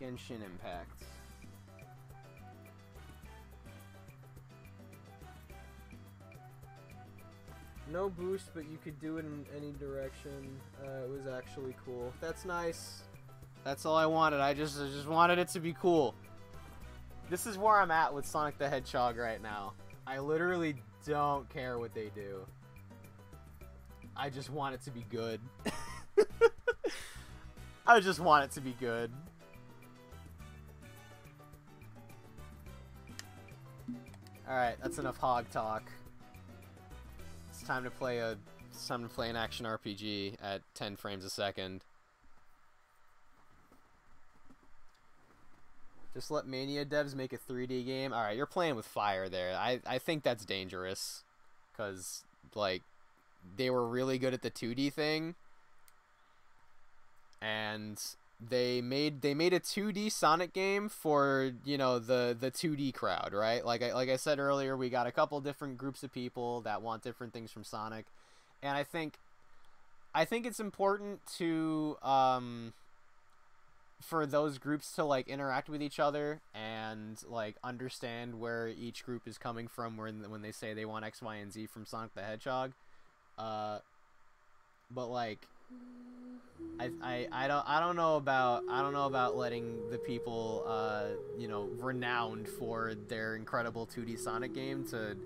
Genshin Impact. No boost, but you could do it in any direction. Uh, it was actually cool. That's nice. That's all I wanted. I just, I just wanted it to be cool. This is where I'm at with Sonic the Hedgehog right now. I literally don't care what they do. I just want it to be good. I just want it to be good. Alright, that's enough hog talk. It's time to play a it's time to play an action RPG at 10 frames a second. Just let Mania devs make a 3D game. Alright, you're playing with fire there. I, I think that's dangerous. Because, like, they were really good at the 2D thing. And they made they made a 2D Sonic game for you know the the 2D crowd, right? Like I, like I said earlier, we got a couple different groups of people that want different things from Sonic, and I think I think it's important to um for those groups to like interact with each other and like understand where each group is coming from when when they say they want X, Y, and Z from Sonic the Hedgehog. Uh, but like I, I, I don't I don't know about I don't know about letting the people uh, you know renowned for their incredible 2D Sonic game to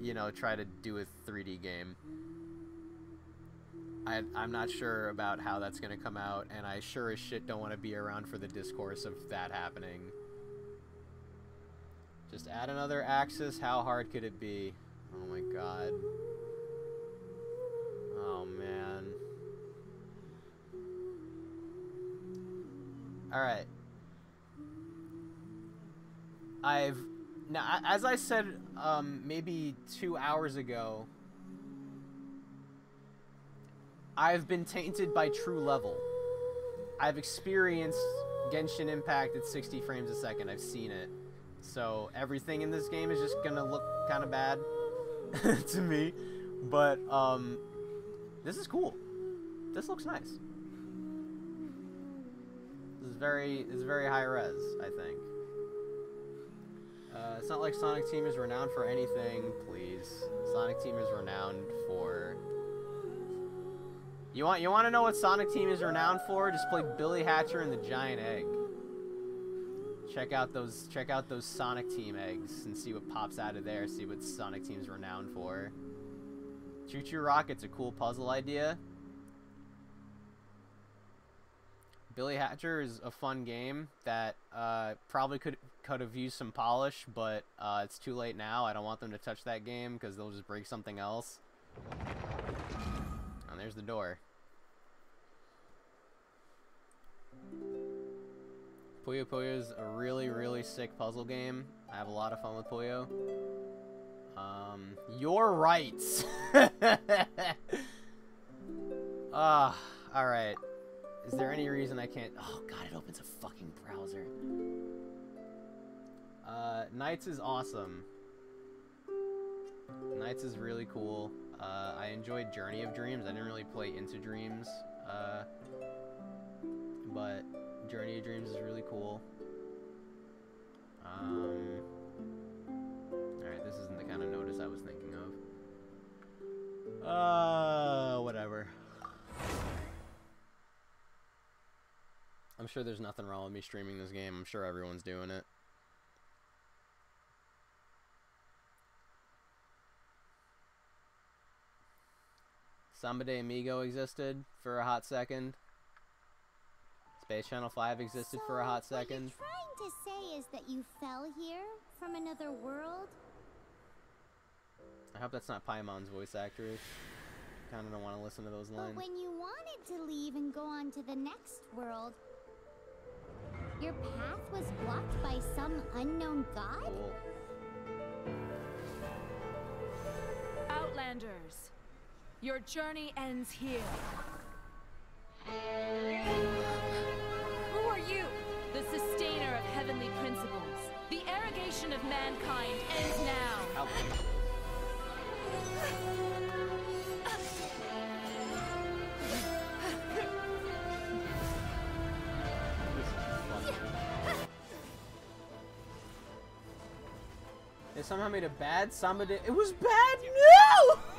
you know try to do a 3D game. I, I'm not sure about how that's gonna come out, and I sure as shit don't want to be around for the discourse of that happening. Just add another axis. How hard could it be? Oh my god. Oh man. Alright. I've now as I said um, maybe two hours ago I've been tainted by true level. I've experienced Genshin Impact at 60 frames a second. I've seen it. So everything in this game is just gonna look kind of bad to me. But um, this is cool. This looks nice. Is very, is very high res, I think. Uh, it's not like Sonic Team is renowned for anything, please. Sonic Team is renowned for. You want, you want to know what Sonic Team is renowned for? Just play Billy Hatcher and the Giant Egg. Check out those, check out those Sonic Team eggs and see what pops out of there. See what Sonic Team's renowned for. Choo Choo Rocket's a cool puzzle idea. Billy Hatcher is a fun game that uh, probably could could have used some polish, but uh, it's too late now. I don't want them to touch that game because they'll just break something else. And there's the door. Puyo Puyo is a really, really sick puzzle game. I have a lot of fun with Puyo. Um, you're right. Ah, uh, alright. Is there any reason I can't... Oh, God, it opens a fucking browser. Uh, Nights is awesome. Nights is really cool. Uh, I enjoyed Journey of Dreams. I didn't really play Into Dreams. Uh, but Journey of Dreams is really cool. Um... Alright, this isn't the kind of notice I was thinking of. Uh, I'm sure there's nothing wrong with me streaming this game. I'm sure everyone's doing it. Samba de Amigo existed for a hot second. Space Channel 5 existed so for a hot second. What you're trying to say is that you fell here from another world? I hope that's not Paimon's voice actress. Kinda don't want to listen to those lines. But when you wanted to leave and go on to the next world, your path was blocked by some unknown god? Outlanders, your journey ends here. Who are you? The sustainer of heavenly principles. The arrogation of mankind ends now. Help. They somehow made a bad Samba It was bad? No!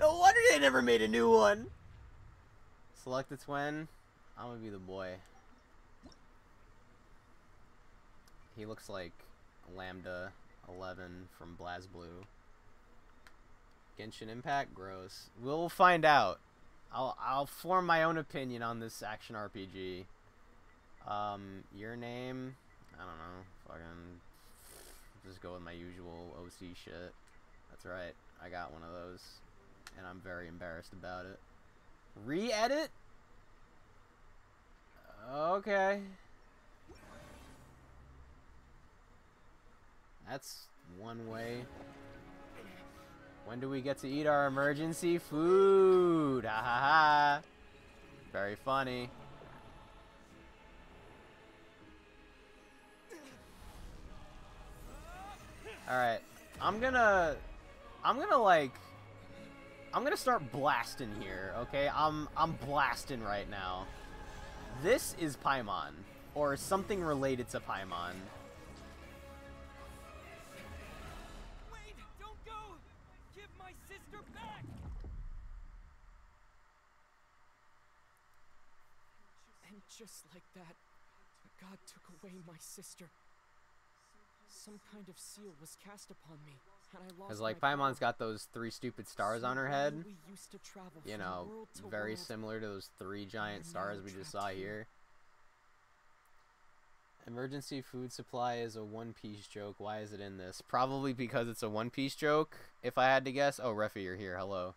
No wonder they never made a new one. Select the twin. I'm gonna be the boy. He looks like Lambda 11 from BlazBlue. Genshin Impact? Gross. We'll find out. I'll I'll form my own opinion on this action RPG. Um, your name? I don't know. Fucking just go with my usual OC shit. That's right. I got one of those, and I'm very embarrassed about it. Re-edit? Okay. That's one way. When do we get to eat our emergency food? Ha ha ha. Very funny. Alright. I'm gonna... I'm gonna, like... I'm gonna start blasting here, okay? I'm, I'm blasting right now. This is Paimon. Or something related to Paimon. Wait! Don't go! Give my sister back! And just like that, God took away my sister. Some kind of seal was cast upon me, and I lost Because, like, Paimon's got those three stupid stars on her head. we used to travel You know, very world, similar to those three giant stars we just saw here. here. Emergency food supply is a One Piece joke. Why is it in this? Probably because it's a One Piece joke, if I had to guess. Oh, Refi, you're here. Hello.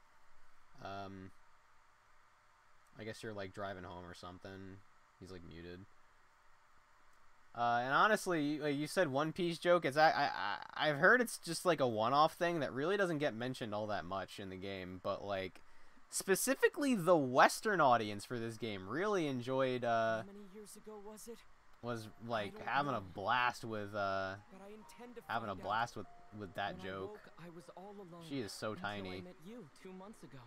Um, I guess you're, like, driving home or something. He's, like, muted. Uh, and honestly, you, said One Piece joke. It's I, I I- I've heard it's just like a one-off thing that really doesn't get mentioned all that much in the game. But like, specifically the Western audience for this game really enjoyed uh How many years ago was it? was like don't having a blast with uh But I to having a find out. blast with with that When I joke. woke, I was all alone. She is so until I tiny. met you two months ago.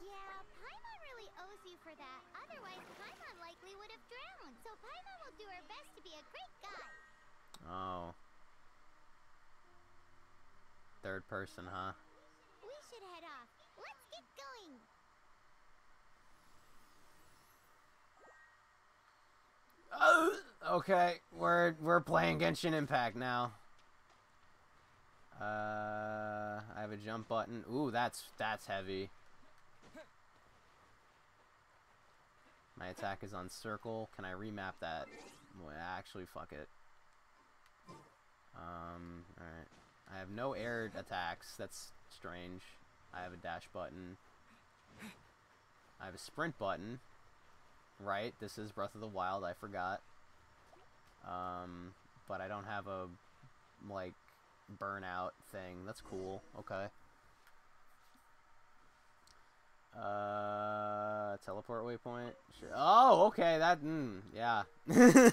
Yeah, Paimon really owes you for that. Otherwise, Paimon likely would have drowned. So Paimon will do her best to be a great guy. Oh. Third person, huh? We should head off. Let's get going. okay, we're we're playing Genshin Impact now. Uh, I have a jump button. Ooh, that's that's heavy. My attack is on circle. Can I remap that? Well, actually, fuck it. Um, alright. I have no air attacks. That's strange. I have a dash button. I have a sprint button. Right, this is Breath of the Wild, I forgot. Um, but I don't have a, like, burnout thing. That's cool. Okay. Uh, teleport waypoint. Sure. Oh, okay. That. Mm, yeah.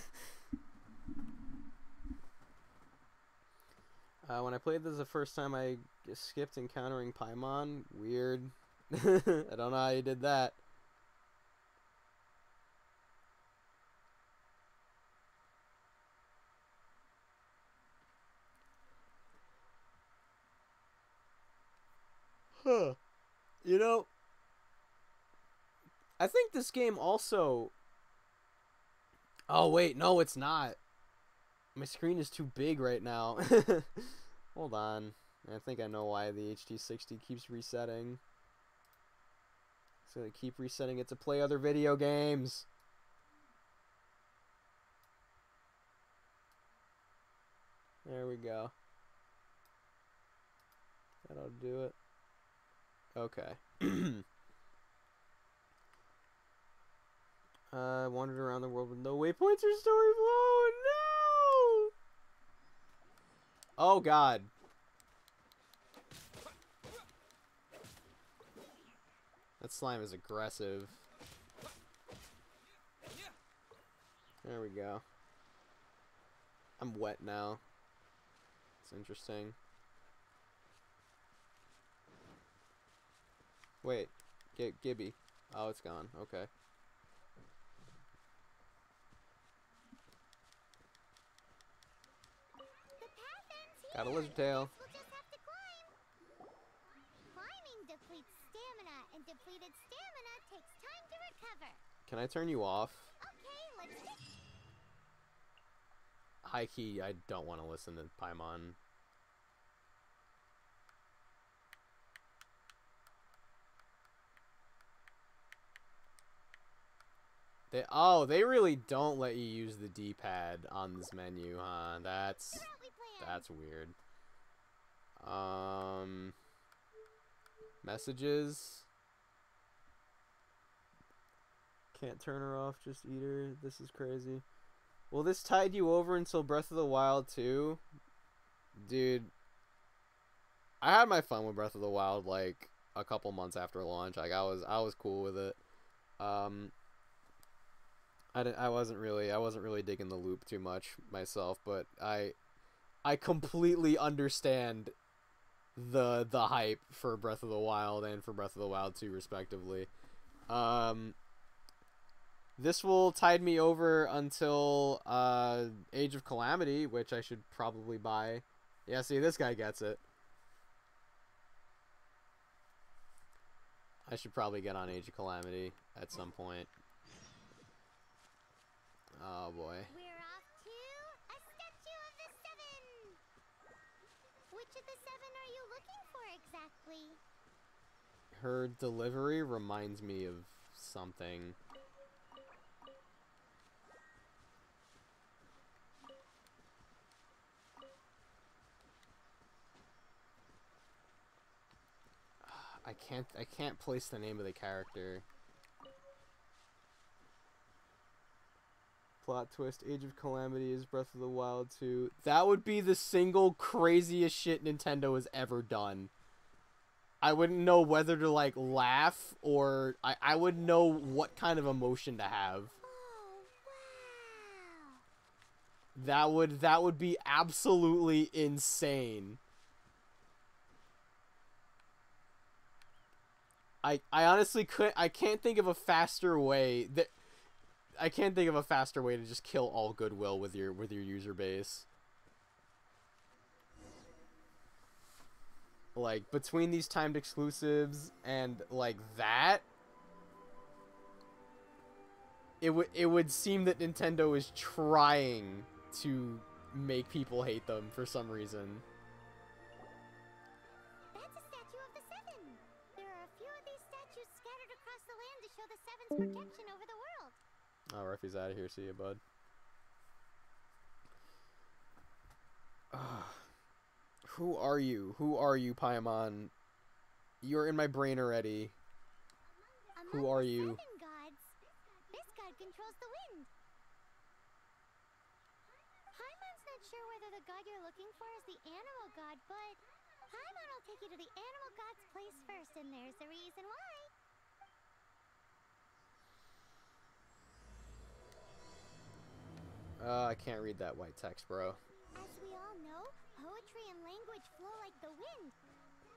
uh, when I played this the first time, I skipped encountering Paimon. Weird. I don't know how you did that. Huh. You know, I think this game also. Oh, wait, no, it's not. My screen is too big right now. Hold on. I think I know why the HD60 keeps resetting. It's gonna keep resetting it to play other video games. There we go. That'll do it. Okay. uh, wandered around the world with no waypoints or story flow. No. Oh God. That slime is aggressive. There we go. I'm wet now. It's interesting. Wait, get Gibby. Oh, it's gone. Okay. The path ends here. Got a lizard tail. We'll just have to climb. Climbing depletes stamina, and depleted stamina takes time to recover. Can I turn you off? Okay, let's. High key, I don't want to listen to Paimon. They oh, they really don't let you use the D-pad on this menu, huh? That's That's weird. Um messages can't turn her off, just eat her. This is crazy. Will this tide you over until Breath of the Wild 2? Dude, I had my fun with Breath of the Wild like a couple months after launch. Like I was I was cool with it. Um I didn't, I wasn't really I wasn't really digging the loop too much myself, but I I completely understand the the hype for Breath of the Wild and for Breath of the Wild 2 respectively. Um this will tide me over until uh, Age of Calamity, which I should probably buy. Yeah, see, this guy gets it. I should probably get on Age of Calamity at some point. Oh boy. Her delivery reminds me of something. I can't I can't place the name of the character. Plot twist, Age of Calamity is Breath of the Wild 2. That would be the single craziest shit Nintendo has ever done. I wouldn't know whether to like laugh or I, I wouldn't know what kind of emotion to have. Oh, wow. That would that would be absolutely insane. I I honestly could I can't think of a faster way that I can't think of a faster way to just kill all goodwill with your with your user base. Like between these timed exclusives and like that it would it would seem that Nintendo is trying to make people hate them for some reason. That's a statue of the seven. There are a few of these statues scattered across the land to show the seven's protection over the world. Oh, Ruffy's out of here. See you, bud. Ugh. Ah. Who are you? Who are you, Paimon? You're in my brain already. Who are you? Gods, this god controls the wind. Paimon's not sure whether the god you're looking for is the Anemo god, but Paimon will take you to the Anemo god's place first, and there's the reason why. Uh, I can't read that white text, bro. As we all know, poetry and language flow like the wind.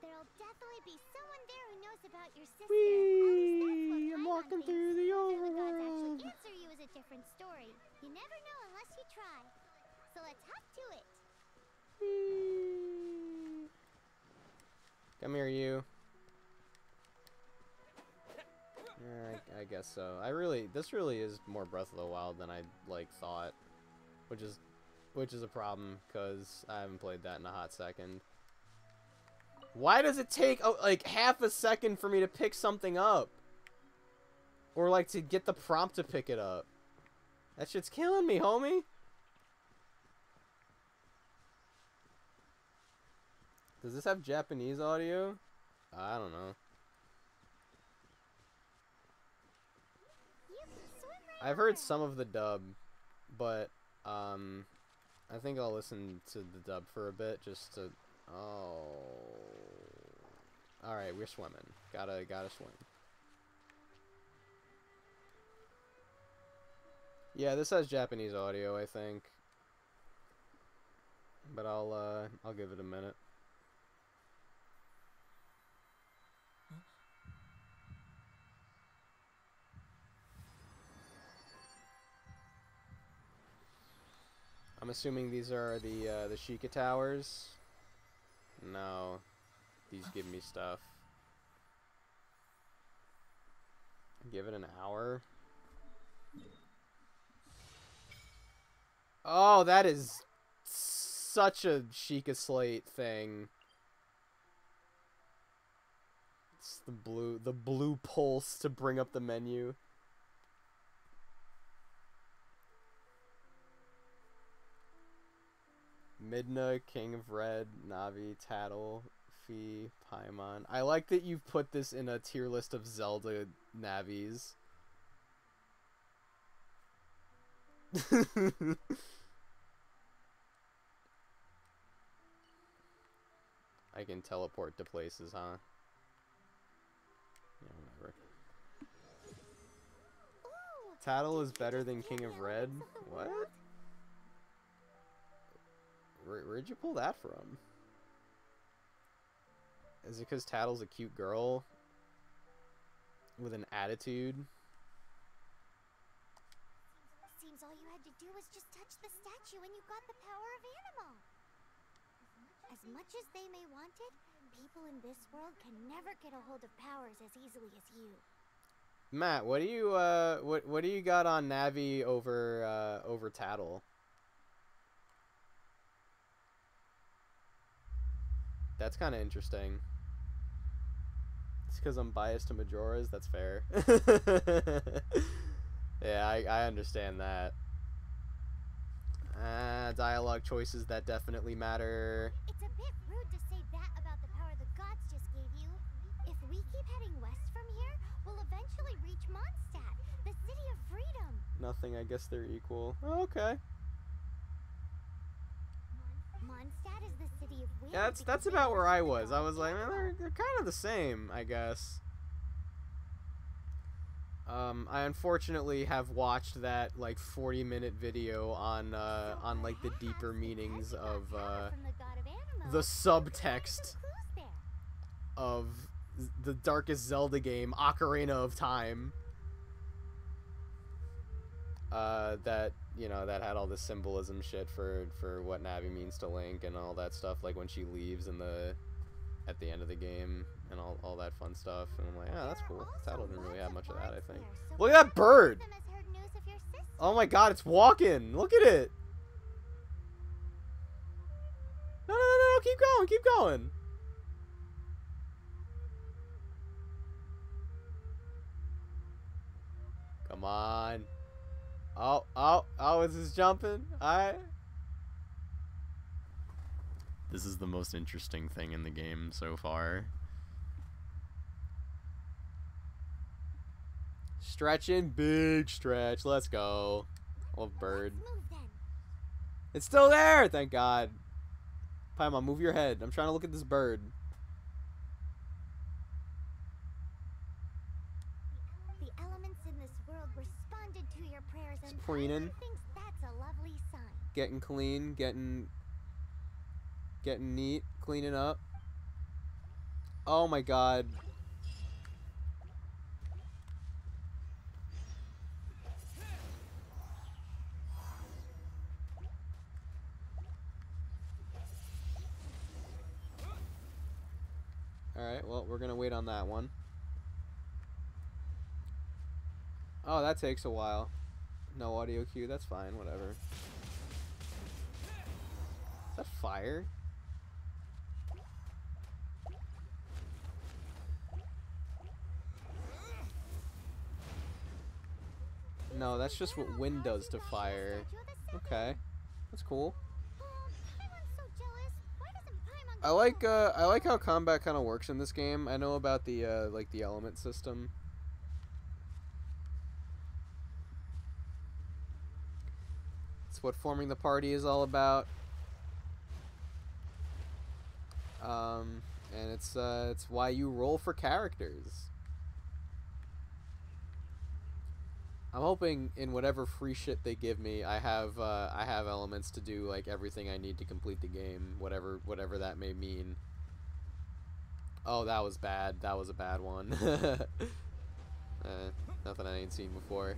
There'll definitely be someone there who knows about your sister. At least that's what Whee! I'm walking through the Whether the actually answer you is a different story. You never know unless you try. So let's hop to it. Come here, you. Yeah, I, I guess so. I really, this really is more Breath of the Wild than I like thought, which is, which is a problem because I haven't played that in a hot second. Why does it take oh, like half a second for me to pick something up, or like to get the prompt to pick it up? That shit's killing me, homie. Does this have Japanese audio? I don't know. You can swim right I've heard some of the dub, but um, I think I'll listen to the dub for a bit just to. Oh. All right, we're swimming. Gotta gotta swim. Yeah, this has Japanese audio, I think. But I'll uh, I'll give it a minute. I'm assuming these are the uh, the Sheikah Towers. No. These give me stuff. Give it an hour. Oh, that is such a Sheikah Slate thing. It's the blue the blue pulse to bring up the menu. Midna, King of Red, Navi, Tatl, Fi, Paimon. I like that you've put this in a tier list of Zelda Navis. I can teleport to places, huh? Yeah, whatever. Tatl is better than King of Red? Elements of the What? Where, where'd you pull that from? Is it because Tatl's a cute girl? With an attitude? Seems all you had to do was just touch the statue and you got the power of Anemo. As much as they may want it, people in this world can never get a hold of powers as easily as you. Matt, what do you uh what what do you got on Navi over uh over Tatl? That's kind of interesting. It's because I'm biased to Majoras. That's fair. yeah, I I understand that. Uh, dialogue choices that definitely matter. It's a bit rude to say that about the power the gods just gave you. If we keep heading west from here, we'll eventually reach Mondstadt, the city of freedom. Nothing. I guess they're equal. Okay. Mondstadt is the city of wind. Yeah, that's that's about where I was. I was like, they're, they're kind of the same, I guess. Um, I unfortunately have watched that like 40 minute video on uh, on like the deeper meanings of uh, the god of Anemo, the maybe there's subtext some clues there. of the darkest Zelda game, Ocarina of Time. Uh, that you know that had all this symbolism shit for for what Navi means to Link and all that stuff. Like when she leaves in the at the end of the game and all all that fun stuff. And I'm like, ah, that's cool. Tatl didn't really have much of that, I think. so Look at that bird! one of them has heard news of your sister. Oh my god, it's walking! Look at it! No, no, no, no, keep going, keep going! Come on. Oh, oh, oh, is this jumping? Alright. This is the most interesting thing in the game so far. Stretching, big stretch. Let's go. Love bird. Let's move then. It's still there, thank God. Paimon, move your head. I'm trying to look at this bird. The elements in this world responded to your prayers, and preening. Paimon thinks that's a lovely sign. Getting clean, getting getting neat, cleaning up. Oh my god. Alright, well, we're gonna wait on that one. Oh, that takes a while. No audio cue, that's fine, whatever. Is that fire? No, that's just what wind does to fire. Okay, that's cool. I like uh, I like how combat kind of works in this game. I know about the uh, like the element system. What forming the party is all about. Um, and it's uh, it's why you roll for characters. I'm hoping in whatever free shit they give me, I have uh, I have elements to do like everything I need to complete the game, whatever whatever that may mean. Oh, that was bad. That was a bad one. uh, nothing I ain't seen before.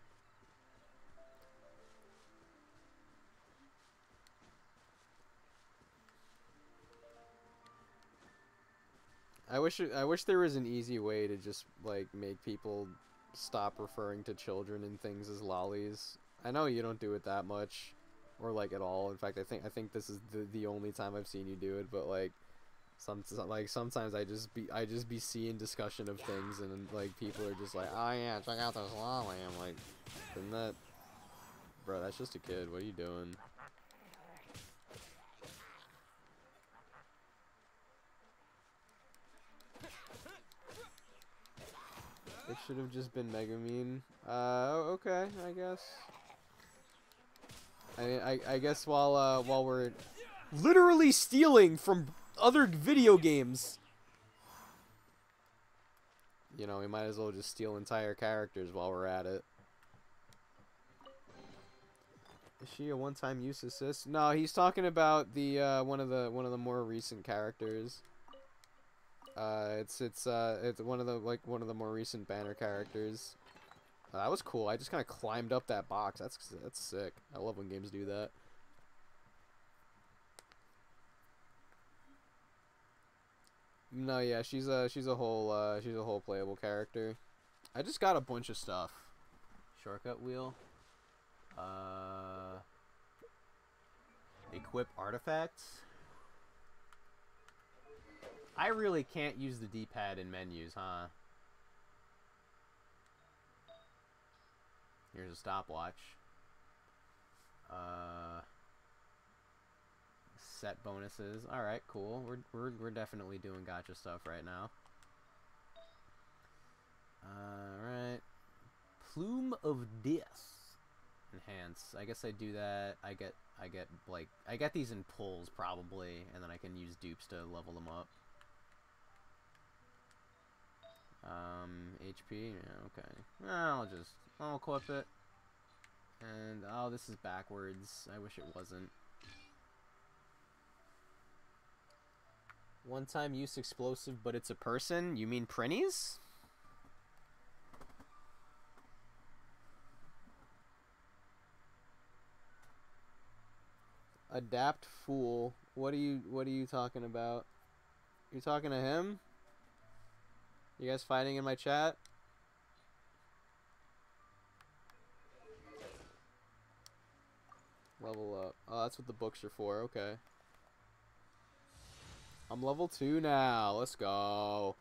I wish I wish there was an easy way to just like make people stop referring to children and things as lollies. I know you don't do it that much or like at all. In fact, I think I think this is the the only time I've seen you do it, but like some like sometimes I just be I just be seeing discussion of things and like people are just like, "Oh yeah, check out this lolly." I'm like, "Isn't that Bro, that's just a kid. What are you doing?" It should have just been Megumin. Uh, okay, I guess. I mean, I, I guess while uh, while we're literally stealing from other video games, you know, we might as well just steal entire characters while we're at it. Is she a one-time use assist? No, he's talking about the uh, one of the one of the more recent characters. Uh, it's it's uh it's one of the like one of the more recent banner characters. Uh, that was cool. I just kind of climbed up that box. That's that's sick. I love when games do that. No, yeah, she's a she's a whole uh, she's a whole playable character. I just got a bunch of stuff. Shortcut wheel. Uh, equip artifacts. I really can't use the D-pad in menus, huh? Here's a stopwatch. Uh, set bonuses. All right, cool. We're we're we're definitely doing gotcha stuff right now. All right. Plume of Death. Enhance. I guess I do that. I get I get like I get these in pulls probably, and then I can use dupes to level them up. Um, HP, yeah, okay. I'll just, I'll equip it. And, oh, this is backwards. I wish it wasn't. One-time use explosive, but it's a person? You mean Prinnies? Adapt fool. What are you, what are you talking about? You're talking to him? You guys fighting in my chat? Level up. Oh, that's what the books are for. Okay. I'm level 2 now. Let's go.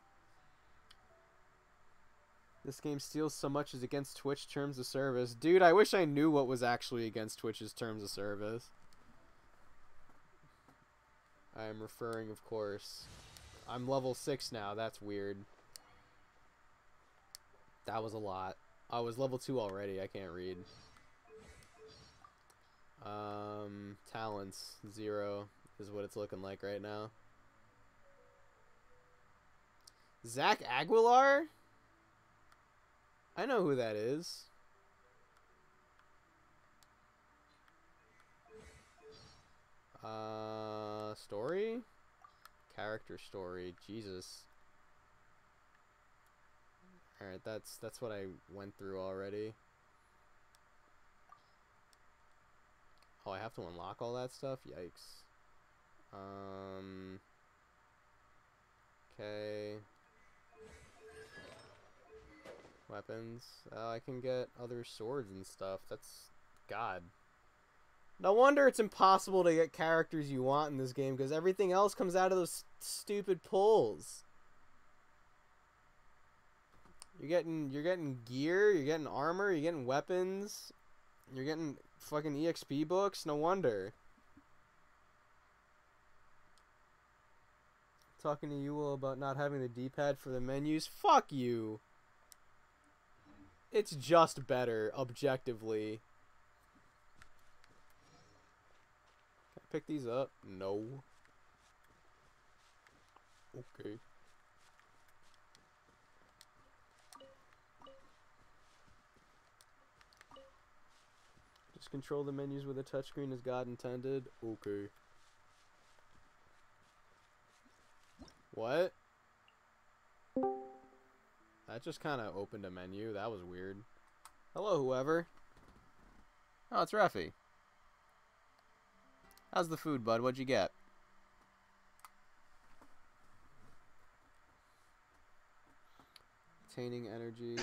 This game steals so much as against Twitch terms of service. Dude, I wish I knew what was actually against Twitch's terms of service. I am referring, of course. I'm level 6 now. That's weird. That was a lot. I was level 2 already. I can't read. Um, talents, zero is what it's looking like right now. Zach Aguilar? I know who that is. Uh, story? Character story. Jesus. Alright, that's that's what I went through already. Oh, I have to unlock all that stuff? Yikes. Um... Okay. Weapons. Uh, I can get other swords and stuff. That's... God. No wonder it's impossible to get characters you want in this game, because everything else comes out of those stupid pulls. You're getting you're getting gear, you're getting armor, you're getting weapons, you're getting fucking EXP books. No wonder. Talking to you all about not having the D-pad for the menus. Fuck you. It's just better, objectively. Can I pick these up? No. Okay. Control the menus with a touchscreen as God intended. Okay. What? That just kind of opened a menu. That was weird. Hello, whoever. Oh, it's Ruffy. How's the food, bud? What'd you get? Attaining energy.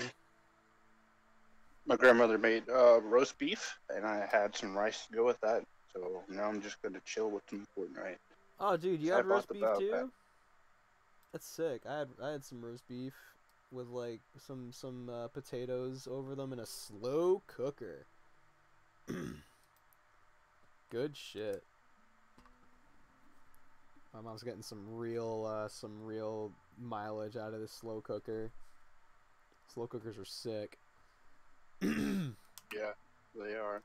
My grandmother made uh, roast beef, and I had some rice to go with that. So now I'm just gonna chill with some Fortnite. Oh, dude, you I had roast beef too? Pack. That's sick. I had I had some roast beef with like some some uh, potatoes over them in a slow cooker. Good shit. My mom's getting some real uh, some real mileage out of this slow cooker. Slow cookers are sick. Yeah, they are.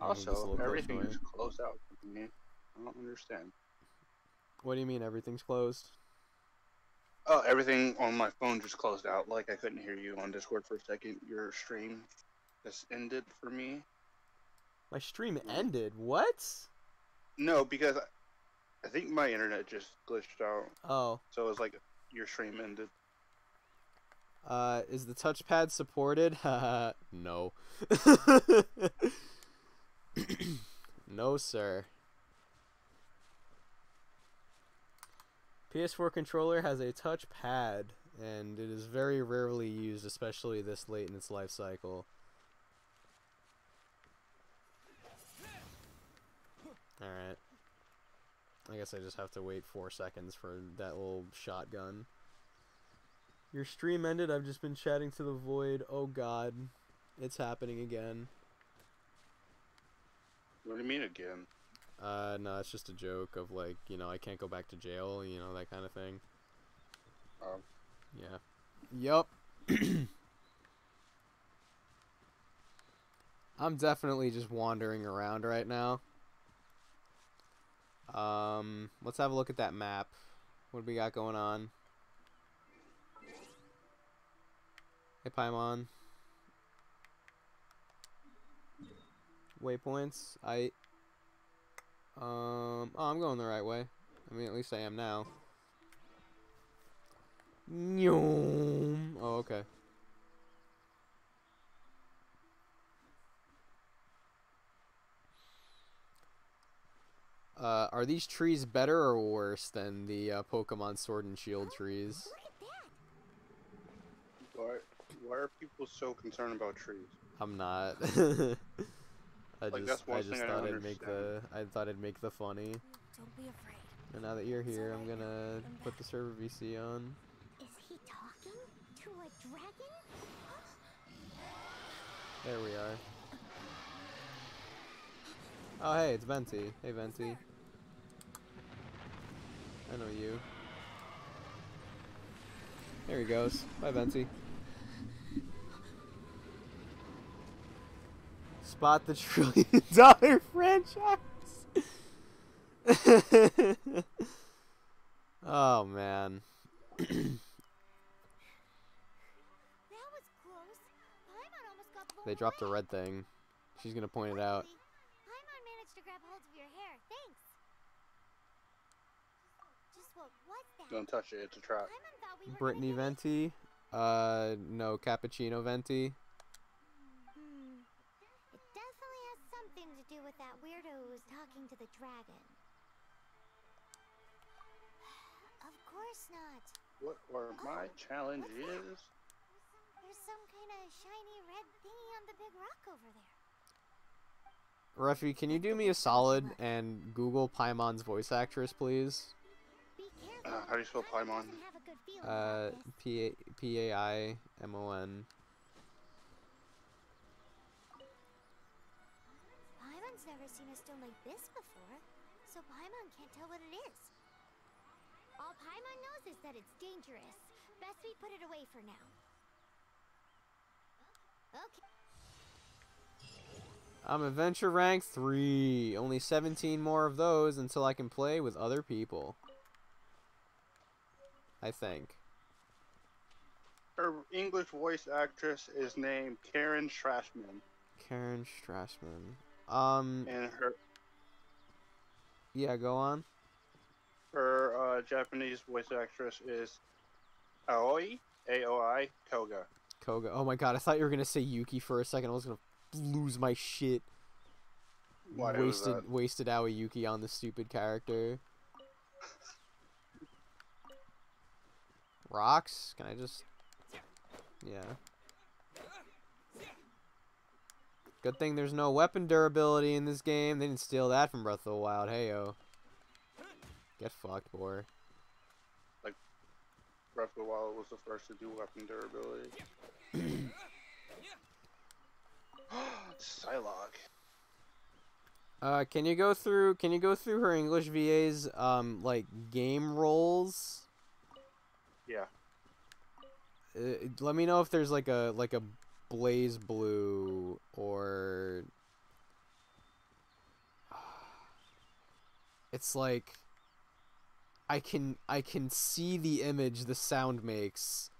I'll move this Also, everything is closed out for me. I don't understand. What do you mean everything's closed? Oh, everything on my phone just closed out. Like I couldn't hear you on Discord for a second. Your stream just ended for me. My stream mm. ended. What? No, because I- I think my internet just glitched out. Oh. So it was like your stream ended. Uh, is the touchpad supported? no. no, sir. PS4 controller has a touchpad, and it is very rarely used, especially this late in its life cycle. Alright. I guess I just have to wait four seconds for that little shotgun. Your stream ended. I've just been chatting to the void. Oh god. It's happening again. What do you mean again? Uh no, it's just a joke of like, you know, I can't go back to jail, you know, that kind of thing. Um, Yeah. Yup. I'm definitely just wandering around right now. Um, let's have a look at that map. What do we got going on? Hey, Paimon. Waypoints. I. Um. Oh, I'm going the right way. I mean, at least I am now. Nyom. Oh, okay. Uh, are these trees better or worse than the uh, Pokemon Sword and Shield trees? Look at that. Why, why are people so concerned about trees? I'm not. I Like, just, I just thought I'd make the. I thought I'd make the funny. Don't be afraid. And now that you're here, I'm gonna I'm put the server VC on. Is he talking to a dragon? There we are. Oh, hey, it's Venti. Hey, Venti. I know you. There he goes. Bye, Venti. Spot the trillion dollar franchise. oh man. That was close. Paimon almost got They dropped a red thing. She's gonna point it out. Paimon managed to grab hold of your hair. Thanks. Just what was that? Don't touch it. It's a trap. Brittany Venti. Uh, no, Cappuccino Venti. Hmm. It definitely has something to do with that weirdo who was talking to the dragon. Of course not. What or my challenge is? There's some kind of shiny red thingy on the big rock over there. Ruffy, can you do me a solid and Google Paimon's voice actress, please? Uh, how do you spell Paimon? doesn't have a good feeling Uh. P A P A I M O N. Paimon's never seen a stone like this before, so Paimon can't tell what it is. All Paimon knows is that it's dangerous. Best we put it away for now. Okay. I'm adventure rank 3. Only 17 more of those until I can play with other people. I think. Her English voice actress is named Karen Trashman. Karen Strassman. Um, and her yeah, go on. her uh, Japanese voice actress is Aoi A O I Koga. Koga. Oh my god, I thought you were gonna say Yuki for a second. I was gonna lose my shit. Why, wasted wasted Aoi Yuki on this stupid character. Rocks? Can I just Yeah. Good thing there's no weapon durability in this game. They didn't steal that from Breath of the Wild. Heyo. Get fucked, boy. Like, Breath of the Wild was the first to do weapon durability. Psylocke. Uh, can you go through? Can you go through her English VA's um like game roles? Yeah. Uh, let me know if there's like a like a BlazBlue or it's like I can I can see the image the sound makes.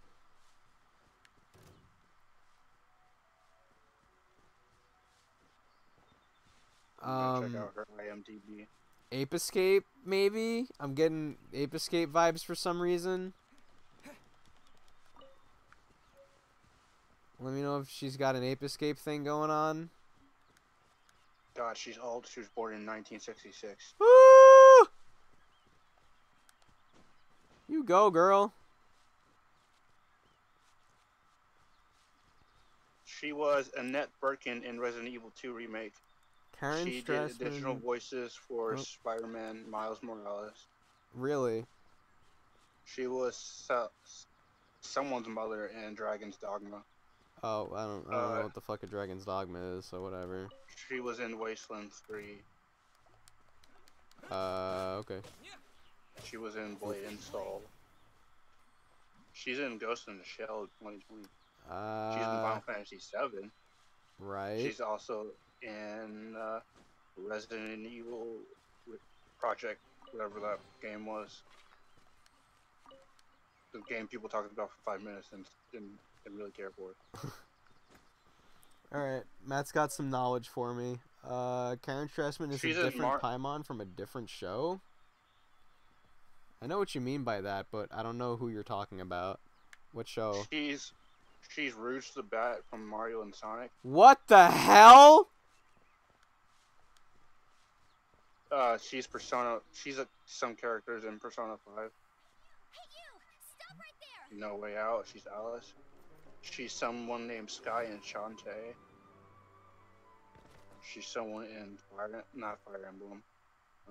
Um, check out her IMDb. Ape Escape, maybe? I'm getting Ape Escape vibes for some reason. Let me know if she's got an Ape Escape thing going on. God, she's old. She was born in 1966. Woo! You go, girl. She was Annette Birkin in Resident Evil 2 remake. Karen she did additional voices for Oh. Spider-Man Miles Morales. Really? She was uh, so- someone's mother in Dragon's Dogma. Oh, I don't, I don't Uh, know what the fuck a Dragon's Dogma is, so whatever. She was in Wasteland 3. Uh, okay. She was in Blade & Soul. She's in Ghost in the Shell 2020. She's in Uh, Final Fantasy 7. right. She's also in uh, Resident Evil with Project, whatever that game was. The game people talked about for five minutes and didn't, didn't really care for. Alright, Matt's got some knowledge for me. Uh, Karen Strassman is She's a different Mar- Paimon from a different show? I know what you mean by that, but I don't know who you're talking about. What show? She's she's Rouge the Bat from Mario and Sonic. What the hell? Uh, she's Persona. She's a, some characters in Persona Five. Hey, you! Stop right there! No Way Out. She's Alice. She's someone named Sky in Shantae. She's someone in Fire, not Fire Emblem.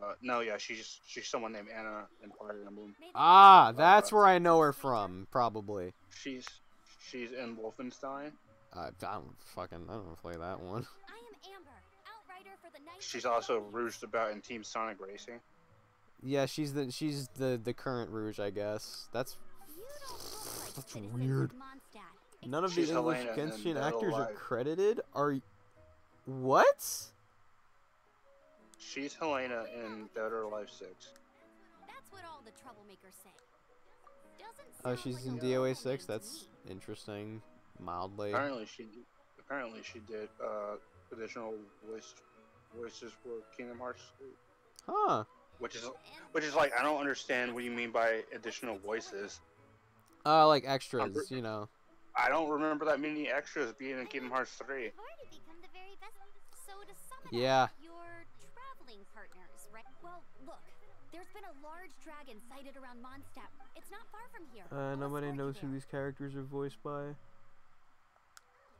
Uh, no, yeah, she's she's someone named Anna in Fire Emblem. Ah, that's Uh, where I know her from, probably. She's she's in Wolfenstein. Uh, I don't fucking, I don't play that one. I am Amber, outrider for the Knights She's also Golden Rouge the Bat in Team Sonic Racing. Yeah, she's the she's the the current Rouge, I guess. That's You don't look like That's weird. of Mondstadt. None of She's the English Helena in Genshin Dead actors are credited. Are y- what? She's Helena in Dead or Alive 6. That's what all the troublemakers say. Doesn't Oh, she's in DOA six. That's interesting, mildly. Apparently she apparently she did uh, additional voice voices for Kingdom Hearts 3. Huh? Which is which is like I don't understand what you mean by additional voices. Uh, like extras, you know. I don't remember that many extras being in Kingdom Hearts 3. Become the very best. So to sum it Yeah. up, you're traveling partners, right? Well, look, there's been a large dragon sighted around Mondstadt. It's not far from here. Uh, nobody knows who these characters are voiced by.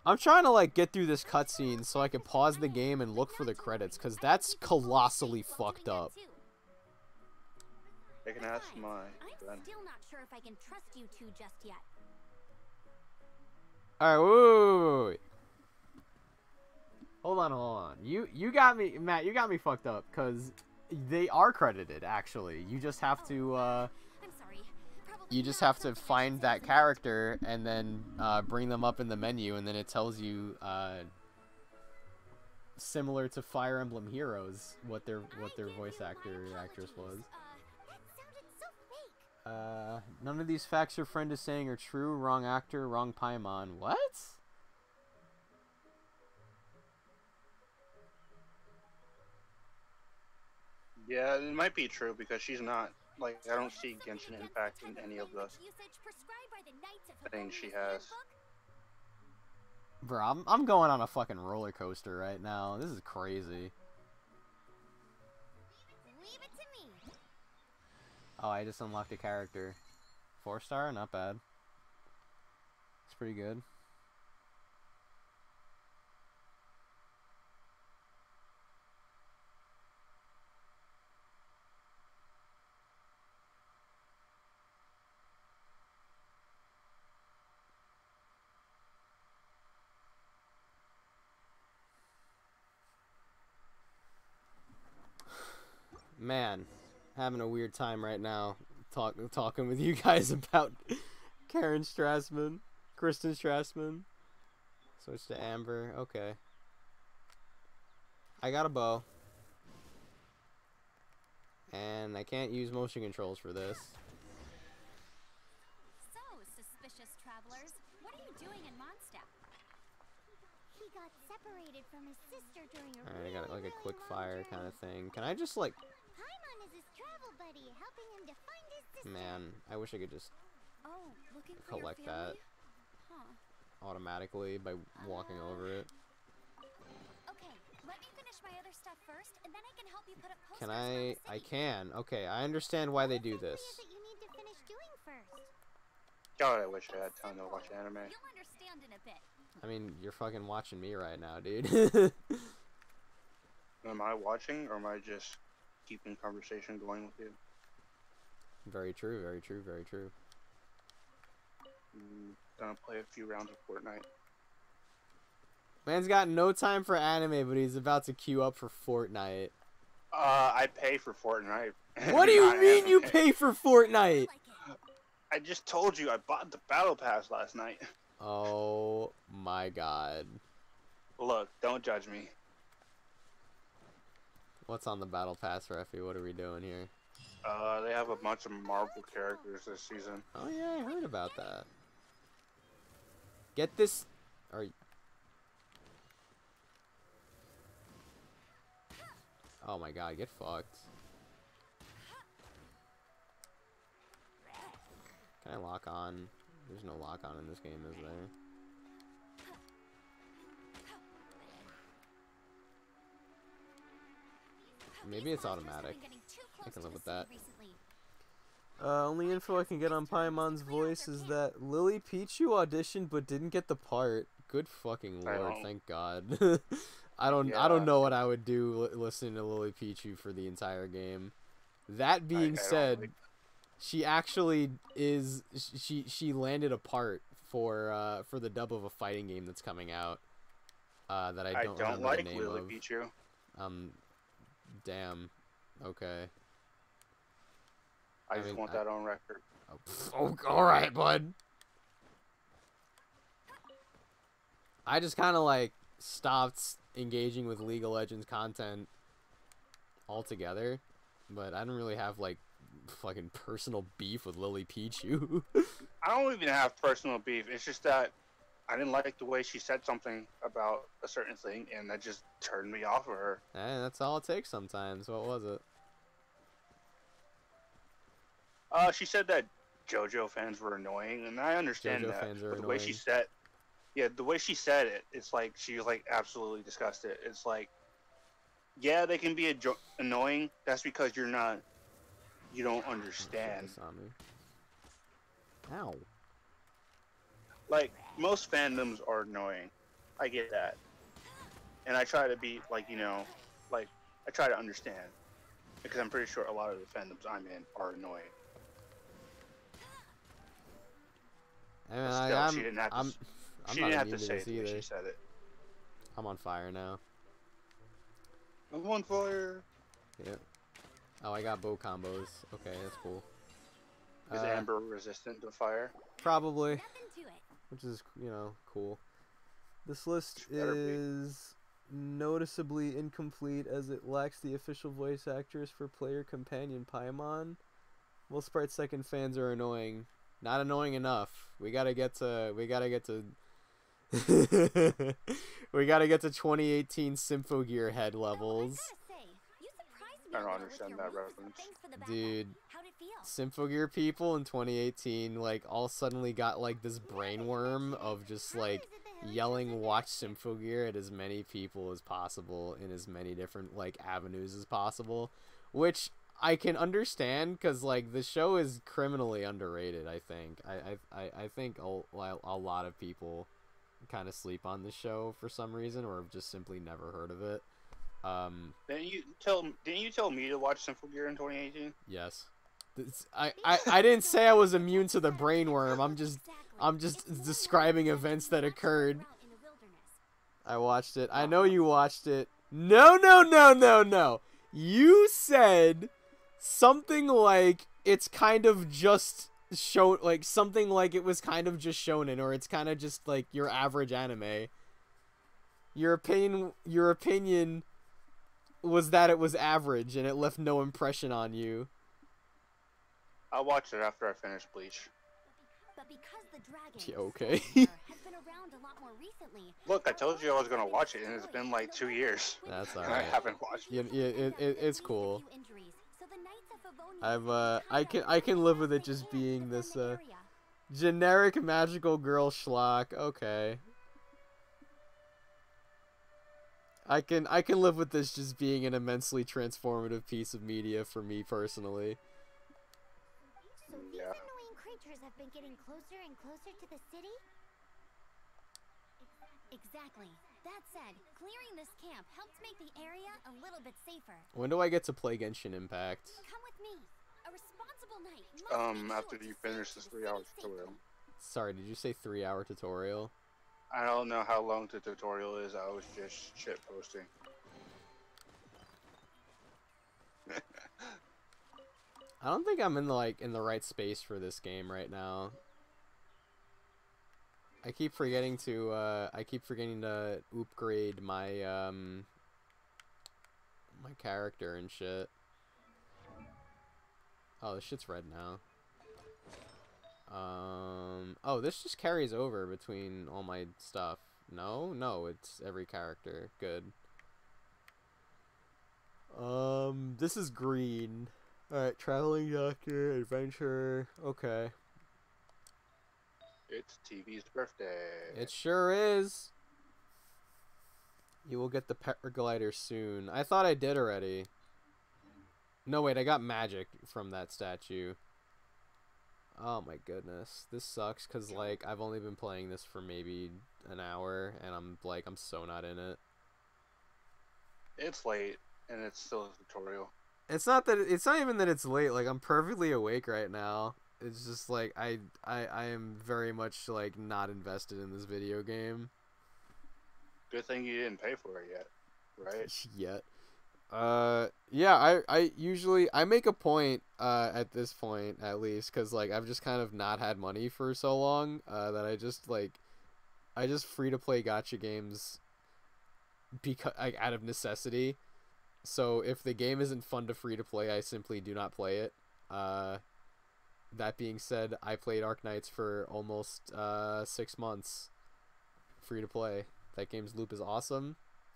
I'm trying to like get through this cutscene so I can pause the game and look for the credits, cause that's colossally fucked up. They can ask my I'm still not sure if I can trust you two just yet. All right, wait, wait, wait, wait. Hold on, hold on. You you got me, Matt. You got me fucked up because they are credited. Actually, you just have to uh, I'm sorry. Probably you just have to find that character and then uh, bring them up in the menu, and then it tells you uh, similar to Fire Emblem Heroes what their what their voice you my actor actress was. Uh, none of these facts your friend is saying are true. Wrong actor, wrong Paimon. What? Yeah, it might be true because she's not. Like, I don't see Genshin Impact in any of the things she has. Bro, I'm, I'm going on a fucking roller coaster right now. This is crazy. Oh, I just unlocked a character. Four star? Not bad. It's pretty good. Man, having a weird time right now talk, talking with you guys about Karen Strassman, Kristen Strassman. Switch to Amber. Okay. I got a bow. And I can't use motion controls for this. So, suspicious travelers, what are you doing in Mondstadt? He got separated from his sister during a Alright, I got like a quick fire kind of thing. Can I just like, his travel buddy, helping him to find his sister. man, I wish I could just Oh, looking collect your that? Huh. automatically by walking uh, over it. Okay, let me finish my other stuff first, and then I can help you put up posters Can I? I can. Okay, I understand why they do this. is it you need to finish doing first? God, I wish I had time to watch anime. You'll understand in a bit. I mean, you're fucking watching me right now, dude. Am I watching or am I just keeping conversation going with you? very true, very true, very true. Mm, gonna play a few rounds of Fortnite. Man's got no time for anime, but he's about to queue up for Fortnite. Uh, I pay for Fortnite. What do you mean you pay for Fortnite? I just told you I bought the battle pass last night. Oh my god. Look, don't judge me. What's on the battle pass, Refi? What are we doing here? Uh, they have a bunch of Marvel characters this season. Oh yeah, I heard about that. Get this or Oh my god, get fucked. Can I lock on? There's no lock on in this game, is there? Maybe it's automatic. I can live with that. Uh, only info I can get on Paimon's voice is that Lily Pichu auditioned but didn't get the part. Good fucking lord, thank God. I don't I don't know what I would do li- listening to Lily Pichu for the entire game. That being I don't said, like- she actually is she she landed a part for uh for the dub of a fighting game that's coming out. Uh, that I I don't, don't, remember like the name Lily of. Pichu. Um, damn. Okay. I, I just mean, want I- that on record. Oh, oh, all right, bud. I just kind of like stopped engaging with League of Legends content altogether, but I don't really have like fucking personal beef with Lily Pichu. I don't even have personal beef. It's just that I didn't like the way she said something about a certain thing, and that just turned me off of her. Eh, that's all it takes sometimes. What was it? Uh, she said that JoJo fans were annoying, and I understand JoJo that. fans are but the way she said, yeah, the way she said it, it's like she was like absolutely disgusted. It's like, yeah, they can be a jo- annoying. That's because you're not, you don't understand. this on me. Ow. Like most fandoms are annoying. I get that, and I try to be like you know, like I try to understand because I'm pretty sure a lot of the fandoms I'm in are annoying. I mean, But I, still, I'm, she didn't have to I'm, s- I'm she not didn't have to say this it either. she said it. I'm on fire now. I'm on fire. Yep. Oh, I got bow combos. Okay, that's cool. Is Uh, Amber resistant to fire? Probably, Nothing to it. Which is you know cool. This list She better be. is noticeably incomplete as it lacks the official voice actress for player companion Paimon. Well, Sprite Second fans are annoying. Not annoying enough. We gotta get to. We gotta get to. we gotta get to 2018 Symphogear head Though, I levels. gotta say, you surprised I don't understand that reference. thanks for the backup. Dude, How'd it feel? Symphogear people in 2018 like all suddenly got like this brainworm of just like yelling watch Symphogear at as many people as possible in as many different like avenues as possible, which I can understand because like the show is criminally underrated. I think I I I, I think a, a lot of people kind of sleep on the show for some reason or have just simply never heard of it. Um, Didn't you tell? Didn't you tell me to watch Symphogear in 2018? yes. This- I, I, I didn't say I was immune to the brainworm. I'm just I'm just describing events that occurred. I watched it. I know you watched it. No, no, no, no, no. You said something like it's kind of just shown like something like it was kind of just shonen or it's kind of just like your average anime. Your opinion your opinion was that it was average and it left no impression on you. I watched it after I finished Bleach. But because the dragon Yeah, okay. has been around a lot more recently. Look, I told you I was gonna watch it, and it's been like two years. That's And I haven't watched it. Yeah, yeah, it, it, it's cool. A few injuries, so the Knights of Favonius I've uh I can I can live with it just being this uh generic magical girl schlock. Okay. I can I can live with this just being an immensely transformative piece of media for me personally. So these Yeah. annoying creatures have been getting closer and closer to the city? Exactly. That said, clearing this camp helps make the area a little bit safer. When do I get to play Genshin Impact? Come with me. A responsible knight Um, after sure you finish this three-hour tutorial. Sorry, did you say three hour tutorial? I don't know how long the tutorial is. I was just shit posting. I don't think I'm in the like in the right space for this game right now. I keep forgetting to uh I keep forgetting to upgrade my um my character and shit. Oh, this shit's red now. Um oh, this just carries over between all my stuff. No, no, it's every character. Good. Um, this is green. Alright, traveling doctor, adventurer. Okay. It's TV's birthday. It sure is. You will get the paraglider soon. I thought I did already. No, wait, I got magic from that statue. Oh my goodness. This sucks because, like, I've only been playing this for maybe an hour, and I'm, like, I'm so not in it. It's late, and it's still a tutorial. It's not that it's not even that it's late. Like I'm perfectly awake right now. It's just like I I I am very much like not invested in this video game Good thing you didn't pay for it yet, right? yet. Uh yeah, I I usually I make a point uh at this point at least cuz like I've just kind of not had money for so long uh that I just like I just free to play gacha games because like out of necessity. So if the game isn't fun to free to play, I simply do not play it. Uh, that being said, I played Arknights for almost uh, six months, free to play. That game's loop is awesome.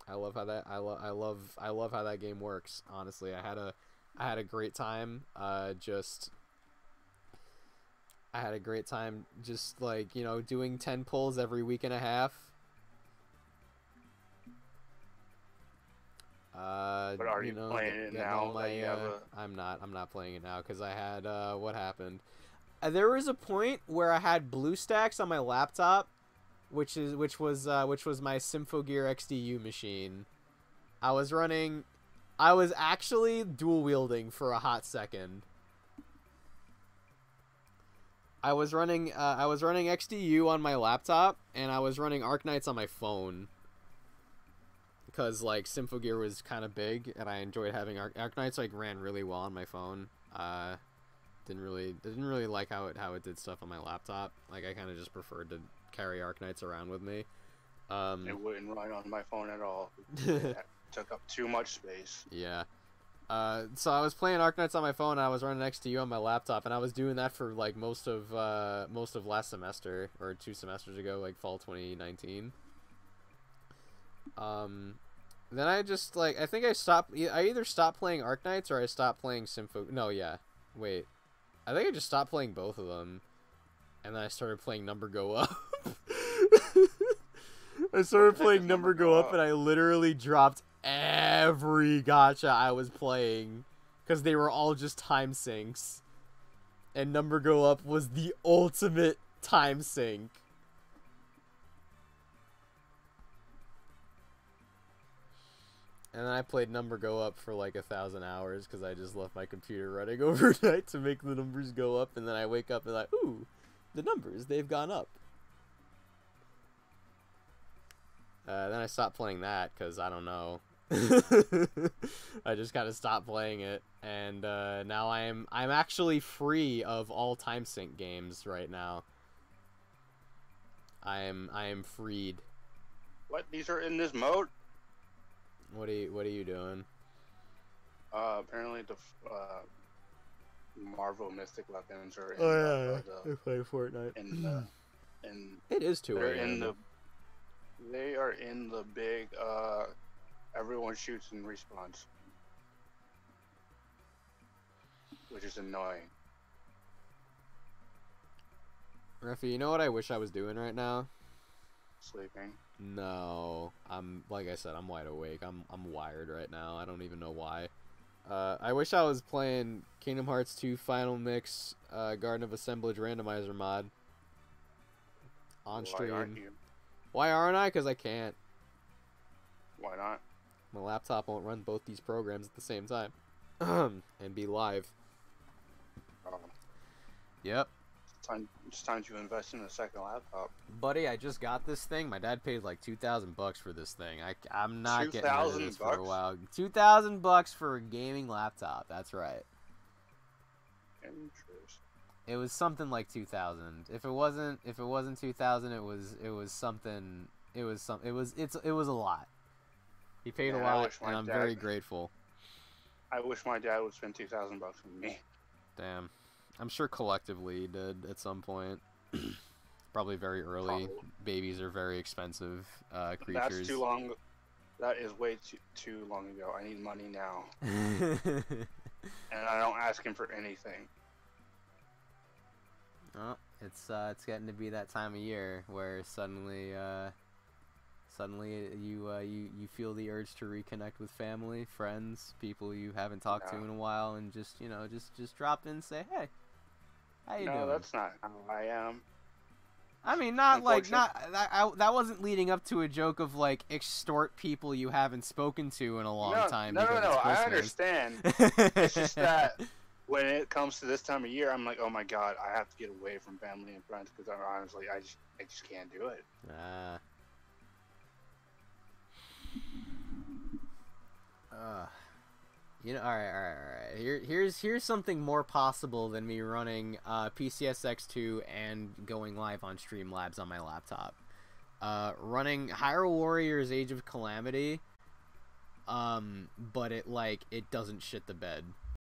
I love how that I love I love I love how that game works. Honestly, I had a I had a great time. Uh, just I had a great time. Just like you know, doing ten pulls every week and a half. Uh, But are you know, playing get- it now my, uh, I'm not. I'm not playing it now because I had uh, what happened. Uh, there was a point where I had BlueStacks on my laptop, which is which was uh, which was my Symphogear XDU machine. I was running. I was actually dual wielding for a hot second. I was running. Uh, I was running XDU on my laptop, and I was running Arknights on my phone. Because like Symphogear was kind of big, and I enjoyed having Arc, Arknights. Like ran really well on my phone. Uh, didn't really didn't really like how it how it did stuff on my laptop. Like I kind of just preferred to carry Arknights around with me. Um, It wouldn't run on my phone at all. It took up too much space. Yeah. Uh, so I was playing Arknights on my phone. And I was running XDU on my laptop, and I was doing that for like most of uh, most of last semester or two semesters ago, like fall 2019. Um, then I just like I think I stopped. I either stopped playing Arknights or I stopped playing Sympho. No, yeah, wait. I think I just stopped playing both of them, and then I started playing Number Go Up. I started playing Number Go Up? and I literally dropped every gacha I was playing because they were all just time sinks, and Number Go Up was the ultimate time sink. And then I played number go up for like a thousand hours because I just left my computer running overnight to make the numbers go up, and then I wake up and like, ooh, the numbers they've gone up. Uh, then I stopped playing that because I don't know. I just kind of stopped playing it, and uh, now I'm I'm actually free of all time sink games right now. I am I am freed. What? These are in this mode? What are you What are you doing? Uh, apparently the uh, Marvel Mystic weapons are in Oh uh, yeah, I play Fortnite. And in the in It is too. they're in the they are in the big uh everyone shoots and respawns. Which is annoying. Ruffy, you know what I wish I was doing right now? Sleeping. No, I'm like I said, I'm wide awake. I'm I'm wired right now. I don't even know why. Uh, I wish I was playing Kingdom Hearts 2 Final Mix uh, Garden of Assemblage Randomizer mod on Why stream. aren't you? Why aren't I? Because I can't. Why not? My laptop won't run both these programs at the same time and be live. Um, Yep. It's time it's time to invest in a second laptop. Buddy, I just got this thing. My dad paid like two thousand bucks for this thing. I, I'm not getting rid of 2,000 this for a while. Two thousand bucks for a gaming laptop. That's right. Interest. It was something like two thousand. If it wasn't, if it wasn't two thousand, it was, it was something. It was some. It was. It's. It was a lot. He paid a lot, and I'm dad- very grateful. I wish my dad would spend two thousand bucks on me. Damn. I'm sure collectively he did at some point. Probably very early. Probably. Babies are very expensive uh, creatures. That's too long. That is way too too long ago. I need money now, and I don't ask him for anything. well, it's uh, it's getting to be that time of year where suddenly, uh, suddenly you uh, you you feel the urge to reconnect with family, friends, people you haven't talked to in a while, and just you know just just drop in and say, hey, how you no, doing? that's not how I am. I mean, not like not that. I, that wasn't leading up to a joke of like extort people you haven't spoken to in a long no, time. no, no, no. I understand. it's just that when it comes to this time of year, I'm like, oh my god, I have to get away from family and friends because I'm honestly, I just, I just can't do it. Ah. Uh, you know, all right, all right, all right. Here, here's here's something more possible than me running uh, PCSX2 and going live on Streamlabs on my laptop. Uh, running Hyrule Warriors: Age of Calamity. Um, but it like it doesn't shit the bed.